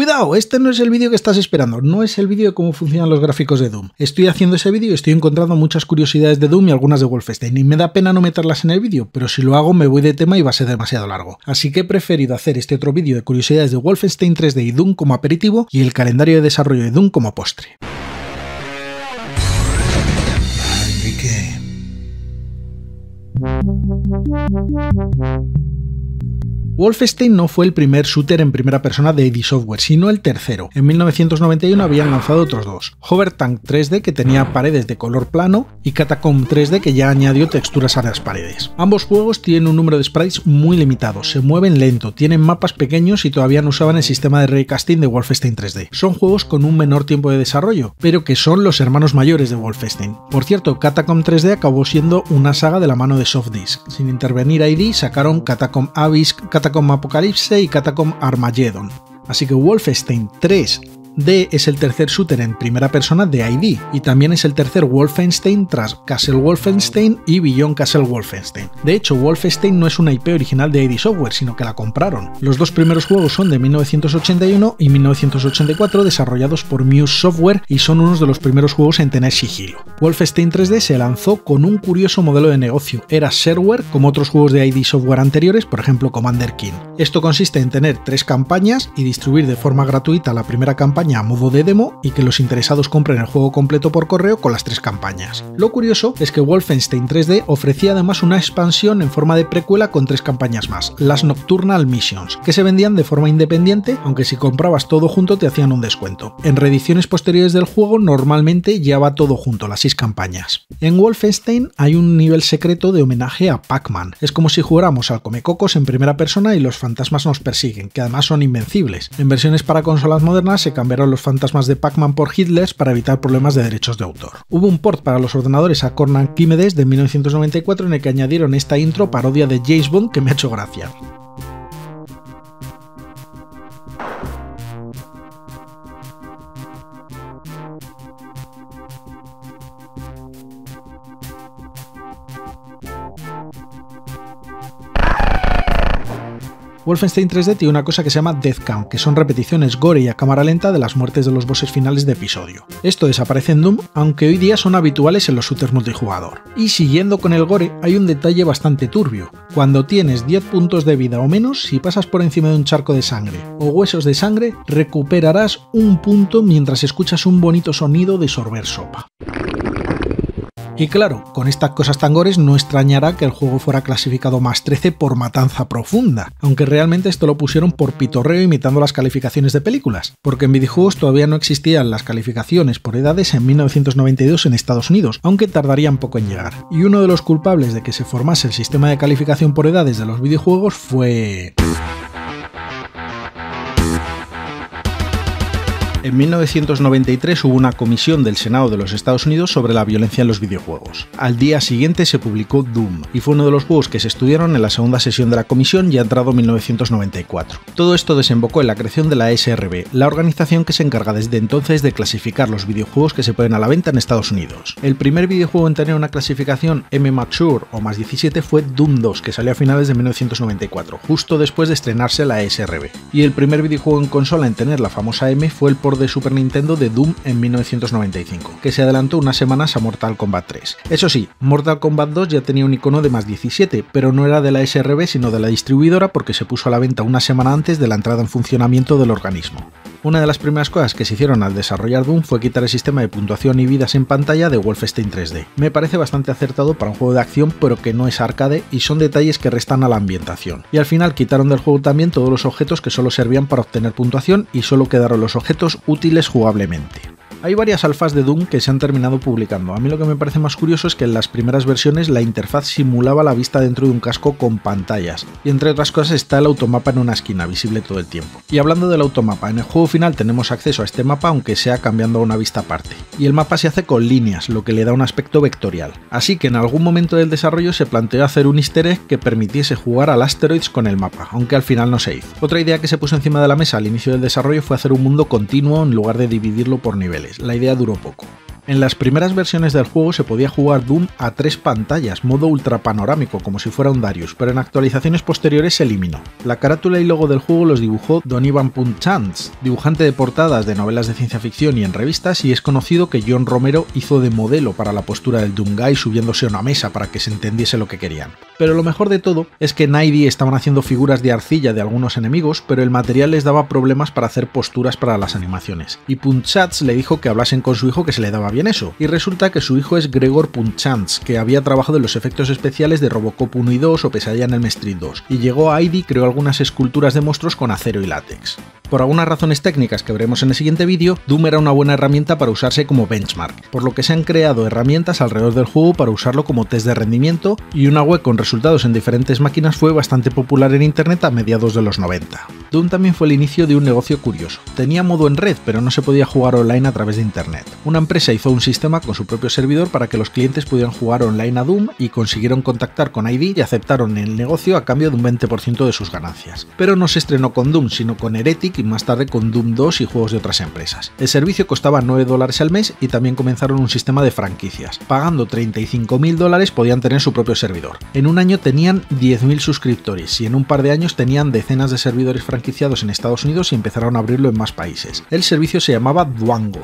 Cuidado, este no es el vídeo que estás esperando, no es el vídeo de cómo funcionan los gráficos de Doom. Estoy haciendo ese vídeo y estoy encontrando muchas curiosidades de Doom y algunas de Wolfenstein, y me da pena no meterlas en el vídeo, pero si lo hago me voy de tema y va a ser demasiado largo. Así que he preferido hacer este otro vídeo de curiosidades de Wolfenstein 3D y Doom como aperitivo y el calendario de desarrollo de Doom como postre. Wolfenstein no fue el primer shooter en primera persona de ID Software, sino el tercero. En 1991 habían lanzado otros dos, Hover Tank 3D que tenía paredes de color plano y Catacomb 3D que ya añadió texturas a las paredes. Ambos juegos tienen un número de sprites muy limitado, se mueven lento, tienen mapas pequeños y todavía no usaban el sistema de raycasting de Wolfenstein 3D. Son juegos con un menor tiempo de desarrollo, pero que son los hermanos mayores de Wolfenstein. Por cierto, Catacomb 3D acabó siendo una saga de la mano de Softdisk. Sin intervenir ID, sacaron Catacomb Abyss, Catacomb Apocalypse y Catacomb Armageddon. Así que Wolfenstein 3 D es el tercer shooter en primera persona de ID y también es el tercer Wolfenstein tras Castle Wolfenstein y Beyond Castle Wolfenstein. De hecho, Wolfenstein no es una IP original de ID Software, sino que la compraron. Los dos primeros juegos son de 1981 y 1984 desarrollados por Muse Software y son unos de los primeros juegos en tener sigilo. Wolfenstein 3D se lanzó con un curioso modelo de negocio, era shareware como otros juegos de ID Software anteriores, por ejemplo Commander King. Esto consiste en tener tres campañas y distribuir de forma gratuita la primera campaña a modo de demo y que los interesados compren el juego completo por correo con las tres campañas. Lo curioso es que Wolfenstein 3D ofrecía además una expansión en forma de precuela con tres campañas más, las Nocturnal Missions, que se vendían de forma independiente, aunque si comprabas todo junto te hacían un descuento. En reediciones posteriores del juego normalmente ya va todo junto, las seis campañas. En Wolfenstein hay un nivel secreto de homenaje a Pac-Man. Es como si jugáramos al Comecocos en primera persona y los fantasmas nos persiguen, que además son invencibles. En versiones para consolas modernas se cambian cambiaron los fantasmas de Pac-Man por Hitlers para evitar problemas de derechos de autor. Hubo un port para los ordenadores a Corn Archimedes de 1994 en el que añadieron esta intro parodia de James Bond que me ha hecho gracia. Wolfenstein 3D tiene una cosa que se llama Death Count, que son repeticiones gore y a cámara lenta de las muertes de los bosses finales de episodio. Esto desaparece en Doom, aunque hoy día son habituales en los shooters multijugador. Y siguiendo con el gore, hay un detalle bastante turbio. Cuando tienes 10 puntos de vida o menos, si pasas por encima de un charco de sangre o huesos de sangre, recuperarás un punto mientras escuchas un bonito sonido de sorber sopa. Y claro, con estas cosas tan gores no extrañará que el juego fuera clasificado más 13 por matanza profunda, aunque realmente esto lo pusieron por pitorreo imitando las calificaciones de películas, porque en videojuegos todavía no existían las calificaciones por edades en 1992 en Estados Unidos, aunque tardarían poco en llegar. Y uno de los culpables de que se formase el sistema de calificación por edades de los videojuegos fue... En 1993 hubo una comisión del Senado de los Estados Unidos sobre la violencia en los videojuegos. Al día siguiente se publicó Doom, y fue uno de los juegos que se estudiaron en la segunda sesión de la comisión ya entrado 1994. Todo esto desembocó en la creación de la SRB, la organización que se encarga desde entonces de clasificar los videojuegos que se ponen a la venta en Estados Unidos. El primer videojuego en tener una clasificación M Mature o más 17 fue Doom 2, que salió a finales de 1994, justo después de estrenarse la SRB. Y el primer videojuego en consola en tener la famosa M fue el de Super Nintendo de Doom en 1995, que se adelantó unas semanas a Mortal Kombat 3. Eso sí, Mortal Kombat 2 ya tenía un icono de más 17, pero no era de la SRB sino de la distribuidora porque se puso a la venta una semana antes de la entrada en funcionamiento del organismo. Una de las primeras cosas que se hicieron al desarrollar Doom fue quitar el sistema de puntuación y vidas en pantalla de Wolfenstein 3D. Me parece bastante acertado para un juego de acción, pero que no es arcade y son detalles que restan a la ambientación. Y al final quitaron del juego también todos los objetos que solo servían para obtener puntuación y solo quedaron los objetos útiles jugablemente. Hay varias alfas de Doom que se han terminado publicando. A mí lo que me parece más curioso es que en las primeras versiones la interfaz simulaba la vista dentro de un casco con pantallas, y entre otras cosas está el automapa en una esquina, visible todo el tiempo. Y hablando del automapa, en el juego final tenemos acceso a este mapa aunque sea cambiando a una vista aparte. Y el mapa se hace con líneas, lo que le da un aspecto vectorial. Así que en algún momento del desarrollo se planteó hacer un easter egg que permitiese jugar al Asteroids con el mapa, aunque al final no se hizo. Otra idea que se puso encima de la mesa al inicio del desarrollo fue hacer un mundo continuo en lugar de dividirlo por niveles la idea duró poco. En las primeras versiones del juego se podía jugar Doom a tres pantallas, modo ultra panorámico, como si fuera un Darius, pero en actualizaciones posteriores se eliminó. La carátula y logo del juego los dibujó Don Ivan Punchans, dibujante de portadas de novelas de ciencia ficción y en revistas, y es conocido que John Romero hizo de modelo para la postura del Doom Guy subiéndose a una mesa para que se entendiese lo que querían. Pero lo mejor de todo es que Nighty estaban haciendo figuras de arcilla de algunos enemigos, pero el material les daba problemas para hacer posturas para las animaciones. Y Punchats le dijo que hablasen con su hijo que se le daba bien eso. Y resulta que su hijo es Gregor Punchants, que había trabajado en los efectos especiales de Robocop 1 y 2 o Pesadilla en el Street 2. Y llegó a ID y creó algunas esculturas de monstruos con acero y látex. Por algunas razones técnicas que veremos en el siguiente vídeo, Doom era una buena herramienta para usarse como benchmark, por lo que se han creado herramientas alrededor del juego para usarlo como test de rendimiento y una web con resultados en diferentes máquinas fue bastante popular en internet a mediados de los 90. Doom también fue el inicio de un negocio curioso. Tenía modo en red, pero no se podía jugar online a través de internet. Una empresa hizo un sistema con su propio servidor para que los clientes pudieran jugar online a Doom y consiguieron contactar con ID y aceptaron el negocio a cambio de un 20% de sus ganancias. Pero no se estrenó con Doom, sino con Heretic y más tarde con Doom 2 y juegos de otras empresas. El servicio costaba 9 dólares al mes y también comenzaron un sistema de franquicias. Pagando 35 mil dólares podían tener su propio servidor. En un año tenían 10.000 suscriptores y en un par de años tenían decenas de servidores franquiciados en Estados Unidos y empezaron a abrirlo en más países. El servicio se llamaba Duango.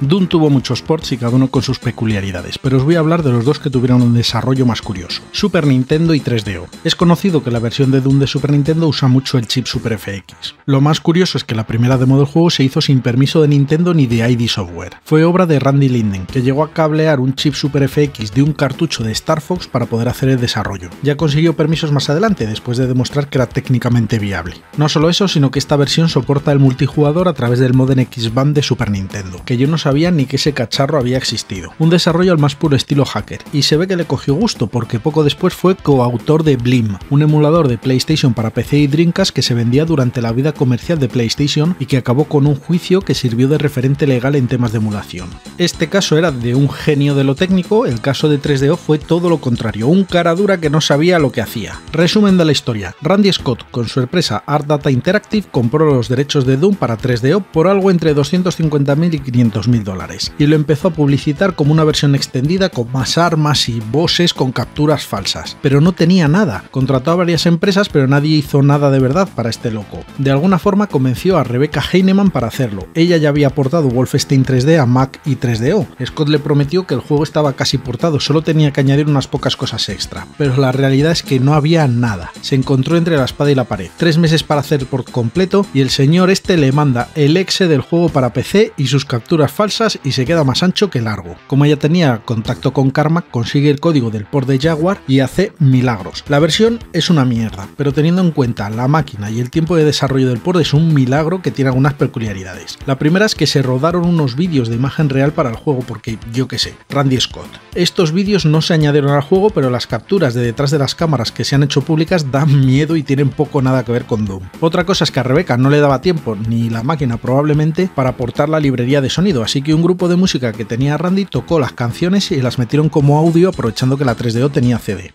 Doom tuvo muchos ports y cada uno con sus peculiaridades, pero os voy a hablar de los dos que tuvieron un desarrollo más curioso, Super Nintendo y 3DO. Es conocido que la versión de Doom de Super Nintendo usa mucho el chip Super FX. Lo más curioso es que la primera demo del juego se hizo sin permiso de Nintendo ni de ID Software. Fue obra de Randy Linden, que llegó a cablear un chip Super FX de un cartucho de Star Fox para poder hacer el desarrollo. Ya consiguió permisos más adelante, después de demostrar que era técnicamente viable. No solo eso, sino que esta versión soporta el multijugador a través del modem X-Band de Super Nintendo, que yo no sabía ni que ese cacharro había existido. Un desarrollo al más puro estilo hacker, y se ve que le cogió gusto porque poco después fue coautor de Blim, un emulador de PlayStation para PC y Dreamcast que se vendía durante la vida comercial de PlayStation y que acabó con un juicio que sirvió de referente legal en temas de emulación. Este caso era de un genio de lo técnico, el caso de 3DO fue todo lo contrario, un cara dura que no sabía lo que hacía. Resumen de la historia, Randy Scott con su empresa Art Data Interactive compró los derechos de Doom para 3DO por algo entre 250.000 y 500.000 dólares, y lo empezó a publicitar como una versión extendida con más armas y bosses con capturas falsas. Pero no tenía nada, contrató a varias empresas pero nadie hizo nada de verdad para este loco. De alguna forma convenció a Rebecca Heinemann para hacerlo, ella ya había portado Wolfenstein 3D a Mac y 3DO. Scott le prometió que el juego estaba casi portado, solo tenía que añadir unas pocas cosas extra, pero la realidad es que no había nada. Se encontró entre la espada y la pared. Tres meses para hacer por completo y el señor este le manda el exe del juego para PC y sus capturas falsas y se queda más ancho que largo. Como ella tenía contacto con Karma, consigue el código del port de Jaguar y hace milagros. La versión es una mierda, pero teniendo en cuenta la máquina y el tiempo de desarrollo del port es un milagro que tiene algunas peculiaridades. La primera es que se rodaron unos vídeos de imagen real para el juego porque, yo que sé, Randy Scott. Estos vídeos no se añadieron al juego, pero las capturas de detrás de las cámaras que se han hecho públicas dan miedo y tienen poco nada que ver con Doom. Otra cosa es que a Rebeca no le daba tiempo, ni la máquina probablemente, para aportar la librería de sonido, que un grupo de música que tenía Randy tocó las canciones y las metieron como audio aprovechando que la 3DO tenía CD.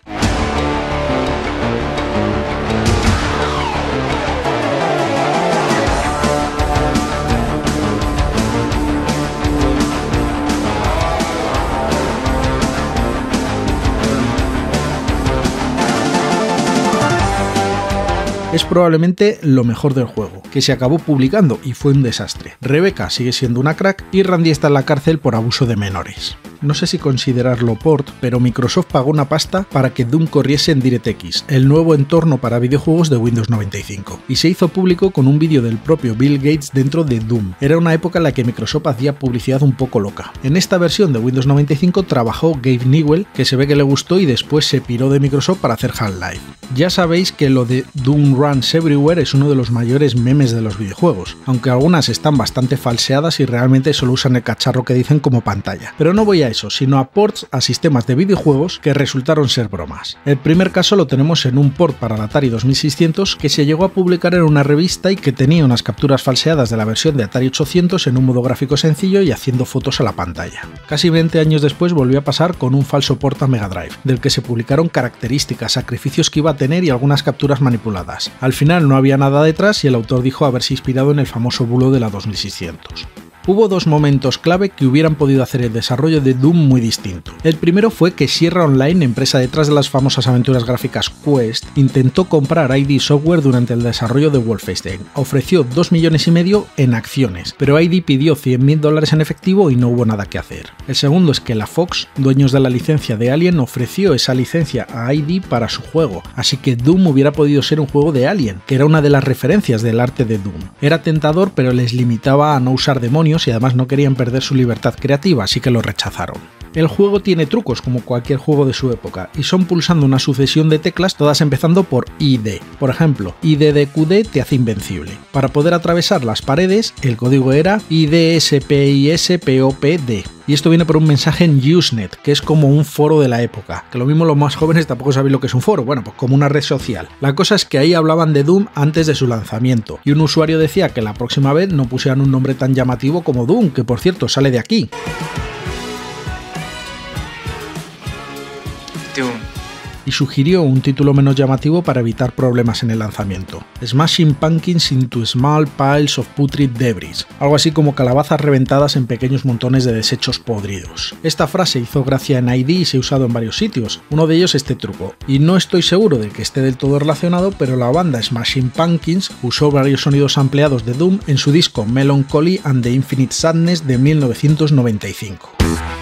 Es probablemente lo mejor del juego, que se acabó publicando y fue un desastre. Rebecca sigue siendo una crack y Randy está en la cárcel por abuso de menores no sé si considerarlo port, pero Microsoft pagó una pasta para que Doom corriese en DirectX, el nuevo entorno para videojuegos de Windows 95, y se hizo público con un vídeo del propio Bill Gates dentro de Doom. Era una época en la que Microsoft hacía publicidad un poco loca. En esta versión de Windows 95 trabajó Gabe Newell, que se ve que le gustó y después se piró de Microsoft para hacer Half-Life. Ya sabéis que lo de Doom Runs Everywhere es uno de los mayores memes de los videojuegos, aunque algunas están bastante falseadas y realmente solo usan el cacharro que dicen como pantalla. Pero no voy a eso, sino a ports a sistemas de videojuegos que resultaron ser bromas. El primer caso lo tenemos en un port para la Atari 2600 que se llegó a publicar en una revista y que tenía unas capturas falseadas de la versión de Atari 800 en un modo gráfico sencillo y haciendo fotos a la pantalla. Casi 20 años después volvió a pasar con un falso port a Mega Drive, del que se publicaron características, sacrificios que iba a tener y algunas capturas manipuladas. Al final no había nada detrás y el autor dijo haberse inspirado en el famoso bulo de la 2600. Hubo dos momentos clave que hubieran podido hacer el desarrollo de Doom muy distinto. El primero fue que Sierra Online, empresa detrás de las famosas aventuras gráficas Quest, intentó comprar ID Software durante el desarrollo de Wolfenstein. Ofreció 2 millones y medio en acciones, pero ID pidió 100 mil dólares en efectivo y no hubo nada que hacer. El segundo es que la Fox, dueños de la licencia de Alien, ofreció esa licencia a ID para su juego, así que Doom hubiera podido ser un juego de Alien, que era una de las referencias del arte de Doom. Era tentador, pero les limitaba a no usar demonios y además no querían perder su libertad creativa, así que lo rechazaron. El juego tiene trucos como cualquier juego de su época y son pulsando una sucesión de teclas todas empezando por ID. Por ejemplo, IDDQD te hace invencible. Para poder atravesar las paredes, el código era IDSPISPOPD. Y esto viene por un mensaje en Usenet, que es como un foro de la época. Que lo mismo los más jóvenes tampoco sabéis lo que es un foro, bueno, pues como una red social. La cosa es que ahí hablaban de Doom antes de su lanzamiento, y un usuario decía que la próxima vez no pusieran un nombre tan llamativo como Doom, que por cierto sale de aquí. Y sugirió un título menos llamativo para evitar problemas en el lanzamiento. Smashing Pumpkins into Small Piles of Putrid Debris, algo así como calabazas reventadas en pequeños montones de desechos podridos. Esta frase hizo gracia en ID y se ha usado en varios sitios, uno de ellos este truco, y no estoy seguro de que esté del todo relacionado, pero la banda Smashing Pumpkins usó varios sonidos ampliados de Doom en su disco Melancholy and the Infinite Sadness de 1995.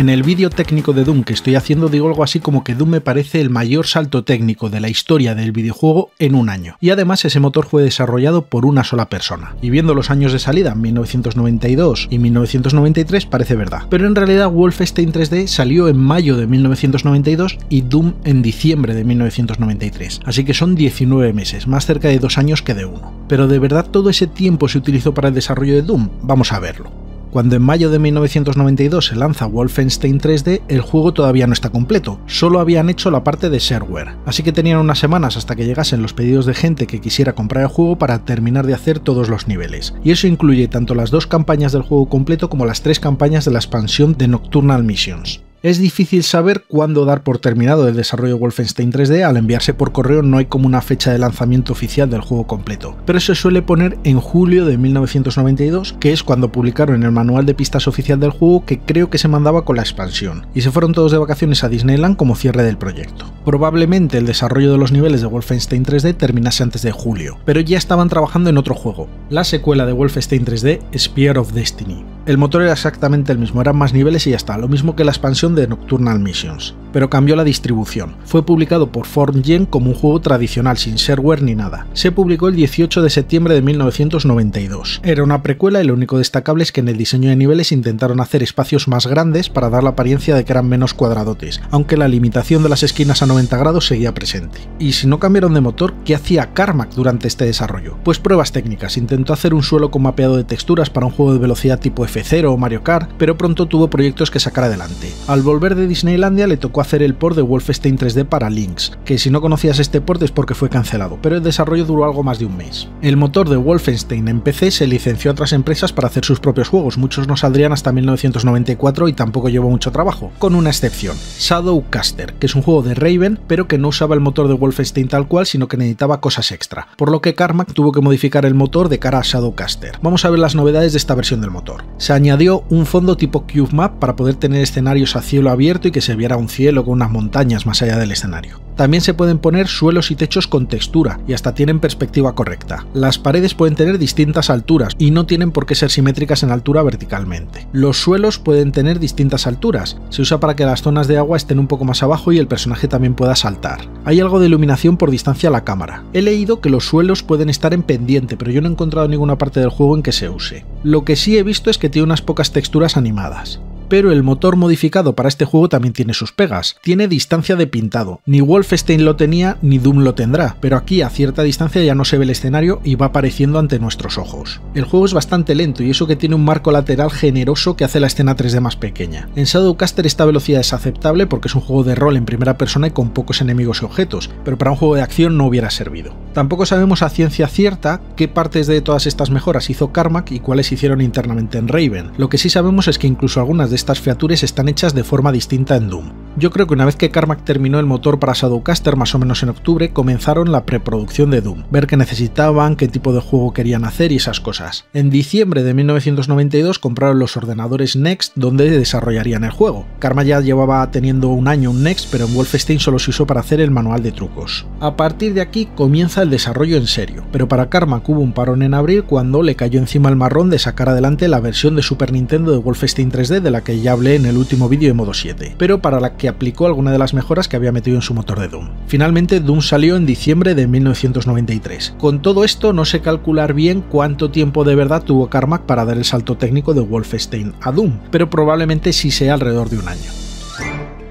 En el vídeo técnico de Doom que estoy haciendo digo algo así como que Doom me parece el mayor salto técnico de la historia del videojuego en un año. Y además ese motor fue desarrollado por una sola persona. Y viendo los años de salida, 1992 y 1993, parece verdad. Pero en realidad Wolfenstein 3D salió en mayo de 1992 y Doom en diciembre de 1993. Así que son 19 meses, más cerca de dos años que de uno. Pero de verdad todo ese tiempo se utilizó para el desarrollo de Doom, vamos a verlo. Cuando en mayo de 1992 se lanza Wolfenstein 3D, el juego todavía no está completo, solo habían hecho la parte de shareware, así que tenían unas semanas hasta que llegasen los pedidos de gente que quisiera comprar el juego para terminar de hacer todos los niveles, y eso incluye tanto las dos campañas del juego completo como las tres campañas de la expansión de Nocturnal Missions. Es difícil saber cuándo dar por terminado el desarrollo de Wolfenstein 3D, al enviarse por correo no hay como una fecha de lanzamiento oficial del juego completo, pero se suele poner en julio de 1992, que es cuando publicaron el manual de pistas oficial del juego que creo que se mandaba con la expansión, y se fueron todos de vacaciones a Disneyland como cierre del proyecto. Probablemente el desarrollo de los niveles de Wolfenstein 3D terminase antes de julio, pero ya estaban trabajando en otro juego, la secuela de Wolfenstein 3D, Spear of Destiny. El motor era exactamente el mismo, eran más niveles y ya está, lo mismo que la expansión de Nocturnal Missions, pero cambió la distribución. Fue publicado por FormGen como un juego tradicional, sin shareware ni nada. Se publicó el 18 de septiembre de 1992. Era una precuela y lo único destacable es que en el diseño de niveles intentaron hacer espacios más grandes para dar la apariencia de que eran menos cuadradotes, aunque la limitación de las esquinas a 90 grados seguía presente. Y si no cambiaron de motor, ¿qué hacía Carmack durante este desarrollo? Pues pruebas técnicas, intentó hacer un suelo con mapeado de texturas para un juego de velocidad tipo F0 o Mario Kart, pero pronto tuvo proyectos que sacar adelante. Volver de Disneylandia le tocó hacer el port de Wolfenstein 3D para Lynx, que si no conocías este port es porque fue cancelado, pero el desarrollo duró algo más de un mes. El motor de Wolfenstein en PC se licenció a otras empresas para hacer sus propios juegos, muchos no saldrían hasta 1994 y tampoco llevó mucho trabajo, con una excepción, Shadowcaster, que es un juego de Raven, pero que no usaba el motor de Wolfenstein tal cual, sino que necesitaba cosas extra, por lo que Carmack tuvo que modificar el motor de cara a Shadowcaster. Vamos a ver las novedades de esta versión del motor. Se añadió un fondo tipo Cube Map para poder tener escenarios a cielo abierto y que se viera un cielo con unas montañas más allá del escenario. También se pueden poner suelos y techos con textura y hasta tienen perspectiva correcta. Las paredes pueden tener distintas alturas y no tienen por qué ser simétricas en altura verticalmente. Los suelos pueden tener distintas alturas. Se usa para que las zonas de agua estén un poco más abajo y el personaje también pueda saltar. Hay algo de iluminación por distancia a la cámara. He leído que los suelos pueden estar en pendiente, pero yo no he encontrado ninguna parte del juego en que se use. Lo que sí he visto es que tiene unas pocas texturas animadas pero el motor modificado para este juego también tiene sus pegas. Tiene distancia de pintado. Ni Wolfenstein lo tenía ni Doom lo tendrá, pero aquí a cierta distancia ya no se ve el escenario y va apareciendo ante nuestros ojos. El juego es bastante lento y eso que tiene un marco lateral generoso que hace la escena 3D más pequeña. En Shadowcaster esta velocidad es aceptable porque es un juego de rol en primera persona y con pocos enemigos y objetos, pero para un juego de acción no hubiera servido. Tampoco sabemos a ciencia cierta qué partes de todas estas mejoras hizo Carmack y cuáles hicieron internamente en Raven. Lo que sí sabemos es que incluso algunas de estas features están hechas de forma distinta en Doom. Yo creo que una vez que Carmack terminó el motor para Shadowcaster más o menos en octubre, comenzaron la preproducción de Doom, ver qué necesitaban, qué tipo de juego querían hacer y esas cosas. En diciembre de 1992 compraron los ordenadores Next donde desarrollarían el juego. Karma ya llevaba teniendo un año un Next, pero en Wolfenstein solo se usó para hacer el manual de trucos. A partir de aquí comienza el desarrollo en serio, pero para Karma hubo un parón en abril cuando le cayó encima el marrón de sacar adelante la versión de Super Nintendo de Wolfenstein 3D de la que ya hablé en el último vídeo de modo 7, pero para la que aplicó alguna de las mejoras que había metido en su motor de Doom. Finalmente Doom salió en diciembre de 1993. Con todo esto no sé calcular bien cuánto tiempo de verdad tuvo Carmack para dar el salto técnico de Wolfenstein a Doom, pero probablemente sí sea alrededor de un año.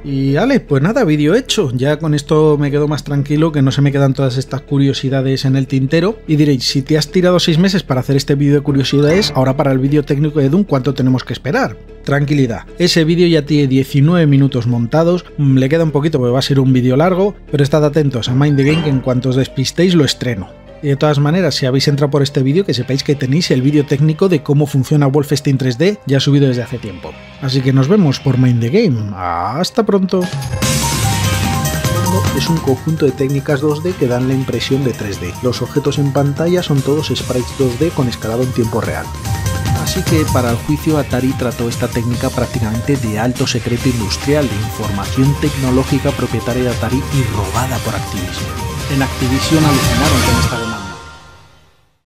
Y vale, pues nada, vídeo hecho. Ya con esto me quedo más tranquilo, que no se me quedan todas estas curiosidades en el tintero. Y diréis, si te has tirado 6 meses para hacer este vídeo de curiosidades, ahora para el vídeo técnico de Doom, ¿cuánto tenemos que esperar? Tranquilidad, ese vídeo ya tiene 19 minutos montados, mm, le queda un poquito porque va a ser un vídeo largo, pero estad atentos a Mind the Game que en cuanto os despistéis lo estreno. Y de todas maneras, si habéis entrado por este vídeo, que sepáis que tenéis el vídeo técnico de cómo funciona Wolfenstein 3D ya subido desde hace tiempo. Así que nos vemos por Mind the Game. Hasta pronto. Es un conjunto de técnicas 2D que dan la impresión de 3D. Los objetos en pantalla son todos sprites 2D con escalado en tiempo real. Así que para el juicio Atari trató esta técnica prácticamente de alto secreto industrial, de información tecnológica propietaria de Atari y robada por Activision. En Activision alucinaron con esta